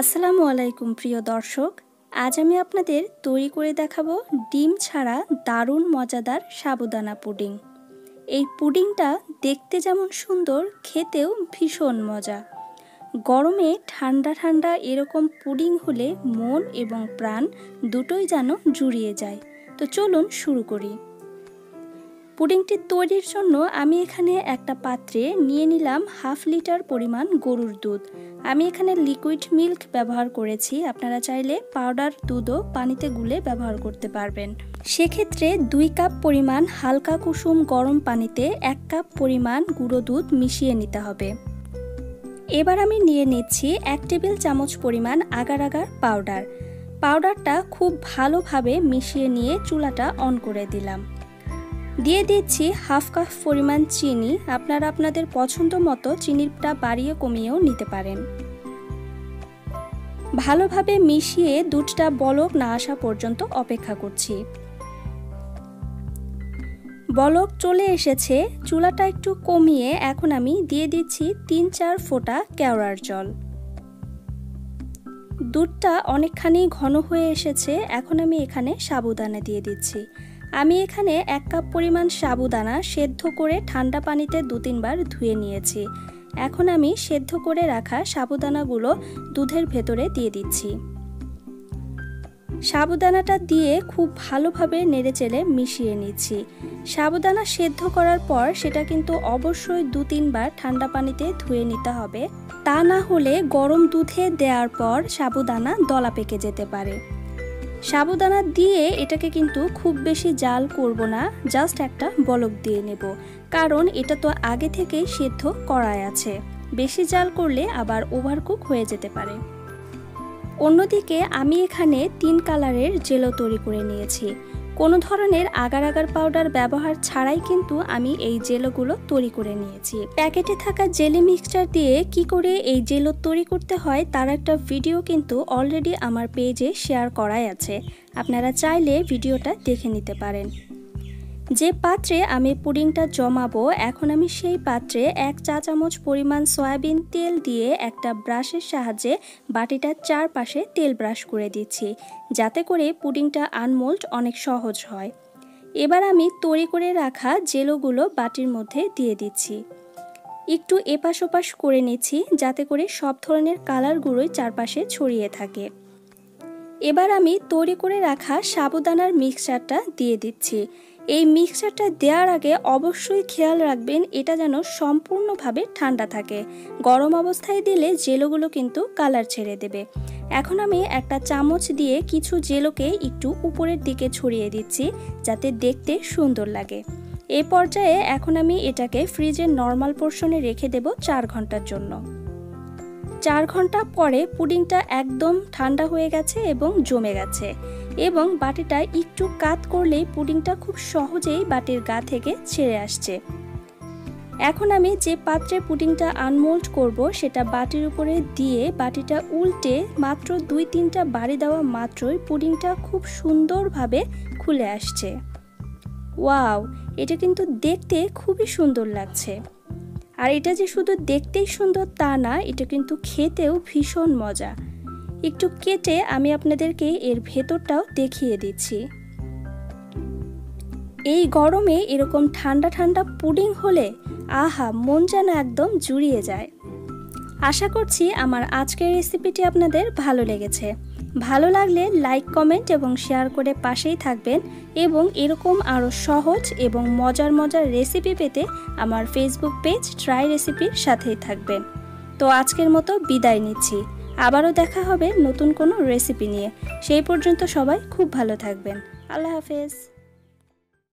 আসসালামু আলাইকুম প্রিয় দর্শক, আজ আমি আপনাদের তৈরি করে দেখাবো ডিম ছাড়া দারুণ মজাদার সাবুদানা পুডিং। এই পুডিংটা দেখতে যেমন সুন্দর, খেতেও ভীষণ মজা। গরমে ঠান্ডা ঠান্ডা এরকম পুডিং হলে মন এবং প্রাণ দুটোই যেন জুড়িয়ে যায়। তো চলুন শুরু করি। পুডিংটি তৈরির জন্য আমি এখানে একটা পাত্রে নিয়ে নিলাম হাফ লিটার পরিমাণ গরুর দুধ। আমি এখানে লিকুইড মিল্ক ব্যবহার করেছি, আপনারা চাইলে পাউডার, দুধও পানিতে গুলে ব্যবহার করতে পারবেন। সেক্ষেত্রে দুই কাপ পরিমাণ হালকা কুসুম গরম পানিতে এক কাপ পরিমাণ গুঁড়ো দুধ মিশিয়ে নিতে হবে। এবার আমি নিয়ে নিচ্ছি এক টেবিল চামচ পরিমাণ আগার আগার পাউডার। পাউডারটা খুব ভালোভাবে মিশিয়ে নিয়ে চুলাটা অন করে দিলাম। দিয়ে দিচ্ছি হাফ কাপ পরিমাণ চিনি। আপনারা আপনাদের পছন্দ মতো চিনিটা বাড়িয়ে কমিয়েও নিতে পারেন। ভালোভাবে মিশিয়ে দুধটা বলক না আসা পর্যন্ত অপেক্ষা করছি। বলক চলে এসেছে, চুলাটা একটু কমিয়ে এখন আমি দিয়ে দিচ্ছি তিন চার ফোঁটা কেওড়ার জল। দুধটা অনেকখানি ঘন হয়ে এসেছে, এখন আমি এখানে সাবুদানা দিয়ে দিচ্ছি। আমি এখানে এক কাপ পরিমাণ সাবুদানা সেদ্ধ করে ঠান্ডা পানিতে দু তিনবার ধুয়ে নিয়েছি। এখন আমি সেদ্ধ করে রাখা সাবুদানাগুলো দুধের ভেতরে দিয়ে দিচ্ছি। সাবুদানাটা দিয়ে খুব ভালোভাবে নেড়েচেড়ে মিশিয়ে নিচ্ছি। সাবুদানা সেদ্ধ করার পর সেটা কিন্তু অবশ্যই দু তিনবার ঠান্ডা পানিতে ধুয়ে নিতে হবে। তা না হলে গরম দুধে দেওয়ার পর সাবুদানা দলা পেকে যেতে পারে। সাবুদানা দিয়ে এটাকে কিন্তু খুব বেশি জাল করব না জাস্ট একটা বলক দিয়ে নেব। কারণ এটা তো আগে থেকেই সেদ্ধ করাই আছে। বেশি জাল করলে আবার ওভারকুক হয়ে যেতে পারে। অন্যদিকে আমি এখানে তিন কালারের জেলো তৈরি করে নিয়েছি। কোনো ধরনের আগার আগার পাউডার ব্যবহার ছাড়াই কিন্তু আমি এই জেলোগুলো তৈরি করে নিয়েছি। প্যাকেটে থাকা জেলি মিক্সচার দিয়ে কি করে এই জেলো তৈরি করতে হয় তার একটা ভিডিও কিন্তু অলরেডি আমার পেজে শেয়ার করাই আছে। আপনারা চাইলে ভিডিওটা দেখে নিতে পারেন। যে পাত্রে আমি পুডিংটা জমাবো, এখন আমি সেই পাত্রে এক চা চামচ পরিমাণ সয়াবিন তেল দিয়ে একটা ব্রাশের সাহায্যে বাটিটার চারপাশে তেল ব্রাশ করে দিচ্ছি, যাতে করে পুডিংটা আনমোল্ড অনেক সহজ হয়। এবার আমি তৈরি করে রাখা জেলোগুলো বাটির মধ্যে দিয়ে দিচ্ছি। একটু এপাশ ওপাশ করে নিচ্ছি, যাতে করে সব ধরনের কালারগুলোই চারপাশে ছড়িয়ে থাকে। এবার আমি তৈরি করে রাখা সাবুদানার মিক্সচারটা দিয়ে দিচ্ছি। এই মিক্সচারটা দেওয়ার আগে অবশ্যই খেয়াল রাখবেন, এটা যেন সম্পূর্ণভাবে ঠান্ডা থাকে। গরম অবস্থায় দিলে জেলোগুলো কিন্তু কালার ছেড়ে দেবে। এখন আমি একটা চামচ দিয়ে কিছু জেলোকে একটু উপরের দিকে ছড়িয়ে দিচ্ছি, যাতে দেখতে সুন্দর লাগে। এ পর্যায়ে এখন আমি এটাকে ফ্রিজের নর্মাল পোর্শনে রেখে দেব চার ঘণ্টার জন্য। চার ঘণ্টা পরে পুডিংটা একদম ঠান্ডা হয়ে গেছে এবং জমে গেছে। এবং বাটিটা একটু কাত করলেই পুডিংটা খুব সহজেই বাটির গা থেকে ছেড়ে আসছে। এখন আমি যে পাত্রে পুডিংটা আনমোল্ড করব, সেটা বাটির উপরে দিয়ে বাটিটা উল্টে মাত্র দুই তিনটা বাড়ি দেওয়া মাত্রই পুডিংটা খুব সুন্দরভাবে খুলে আসছে। ওয়াও, এটা কিন্তু দেখতে খুবই সুন্দর লাগছে। আর এটা যে শুধু দেখতেই সুন্দর তা না, এটা কিন্তু খেতেও ভীষণ মজা। একটু কেটে আমি আপনাদেরকে এর ভেতরটাও দেখিয়ে দিচ্ছি। এই গরমে এরকম ঠান্ডা ঠান্ডা পুডিং হলে আহা, মন যেন একদম জুড়িয়ে যায়। আশা করছি আমার আজকের রেসিপিটি আপনাদের ভালো লেগেছে। ভালো লাগলে লাইক, কমেন্ট এবং শেয়ার করে পাশেই থাকবেন এবং এরকম আরও সহজ এবং মজার মজার রেসিপি পেতে আমার ফেসবুক পেজ ট্রাই রেসিপির সাথেই থাকবেন। তো আজকের মতো বিদায় নিচ্ছি। আবারও দেখা হবে নতুন কোনো রেসিপি নিয়ে। সেই পর্যন্ত সবাই খুব ভালো থাকবেন। আল্লাহ হাফেজ।